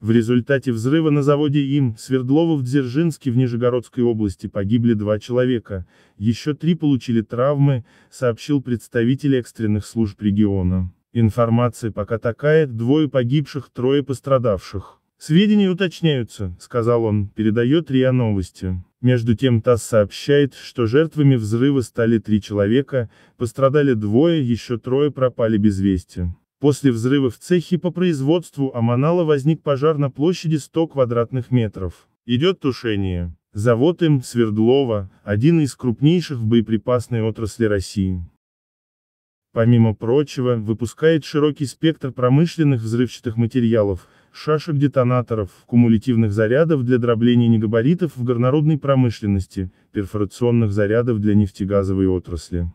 В результате взрыва на заводе им, Дзержинске в Нижегородской области погибли два человека, еще три получили травмы, сообщил представитель экстренных служб региона. Информация пока такая, двое погибших, трое пострадавших. Сведения уточняются, сказал он, передает РИА Новости. Между тем ТАСС сообщает, что жертвами взрыва стали три человека, пострадали двое, еще трое пропали без вести. После взрыва в цехе по производству Аманала возник пожар на площади 100 квадратных метров. Идет тушение. Завод им, Свердлова, один из крупнейших в боеприпасной отрасли России помимо прочего, выпускает широкий спектр промышленных взрывчатых материалов, шашек-детонаторов, кумулятивных зарядов для дробления негабаритов в горнорудной промышленности, перфорационных зарядов для нефтегазовой отрасли.